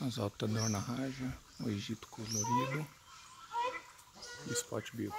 Casal Tador na Raja, o Egito colorido e Spot Bill.